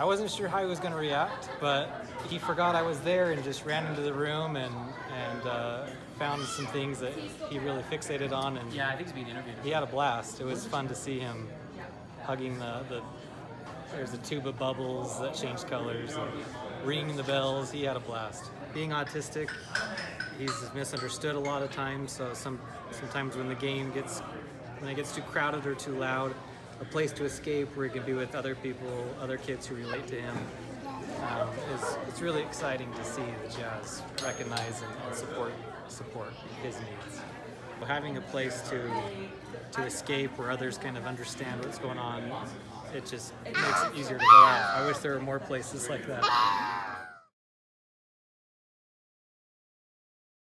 I wasn't sure how he was going to react, but he forgot I was there and just ran into the room and and uh, found some things that he really fixated on, and Yeah, I think he's being interviewed. he had a blast. It was fun to see him hugging the, the there's a tube of bubbles that changed colors and ringing the bells. He had a blast. Being autistic, he's misunderstood a lot of times. So some sometimes when the game gets when it gets too crowded or too loud, a place to escape where he can be with other people, other kids who relate to him. Um, it's really exciting to see the Jazz recognize and, and support support his needs. But Having a place to to escape where others kind of understand what's going on, it just makes it easier to go out. I wish there were more places like that.